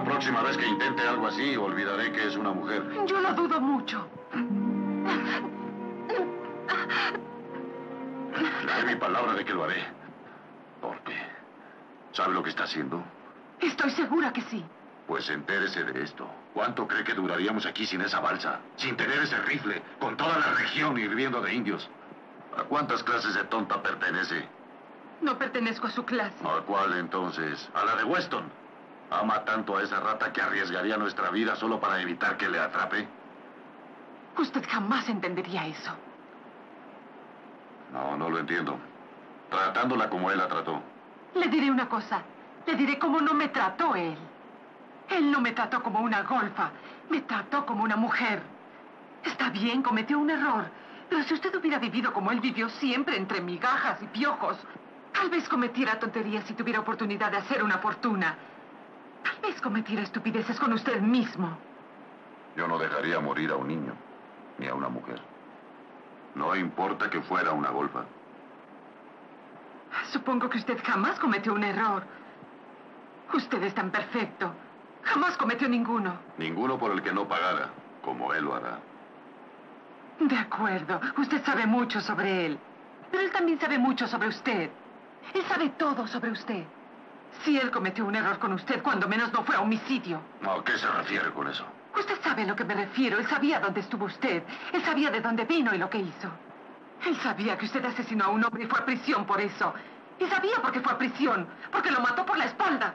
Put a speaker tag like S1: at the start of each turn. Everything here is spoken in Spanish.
S1: La próxima vez que intente algo así, olvidaré que es una mujer.
S2: Yo lo dudo mucho.
S1: Le doy mi palabra de que lo haré. ¿Por qué? ¿Sabe lo que está haciendo?
S2: Estoy segura que sí.
S1: Pues entérese de esto. ¿Cuánto cree que duraríamos aquí sin esa balsa? Sin tener ese rifle, con toda la región hirviendo de indios. ¿A cuántas clases de tonta pertenece?
S2: No pertenezco a su clase.
S1: ¿A cuál entonces? ¿A la de Weston? ¿Ama tanto a esa rata que arriesgaría nuestra vida solo para evitar que le atrape?
S2: Usted jamás entendería eso.
S1: No, no lo entiendo. Tratándola como él la trató.
S2: Le diré una cosa. Le diré cómo no me trató él. Él no me trató como una golfa. Me trató como una mujer. Está bien, cometió un error. Pero si usted hubiera vivido como él vivió siempre, entre migajas y piojos, tal vez cometiera tonterías si tuviera oportunidad de hacer una fortuna. Vez cometiera estupideces con usted mismo.
S1: Yo no dejaría morir a un niño, ni a una mujer. No importa que fuera una golfa.
S2: Supongo que usted jamás cometió un error. Usted es tan perfecto. Jamás cometió ninguno.
S1: Ninguno por el que no pagara, como él lo hará.
S2: De acuerdo. Usted sabe mucho sobre él. Pero él también sabe mucho sobre usted. Él sabe todo sobre usted. Si él cometió un error con usted, cuando menos no fue a homicidio.
S1: ¿A qué se refiere con eso?
S2: Usted sabe a lo que me refiero. Él sabía dónde estuvo usted. Él sabía de dónde vino y lo que hizo. Él sabía que usted asesinó a un hombre y fue a prisión por eso. Y sabía por qué fue a prisión. Porque lo mató por la espalda.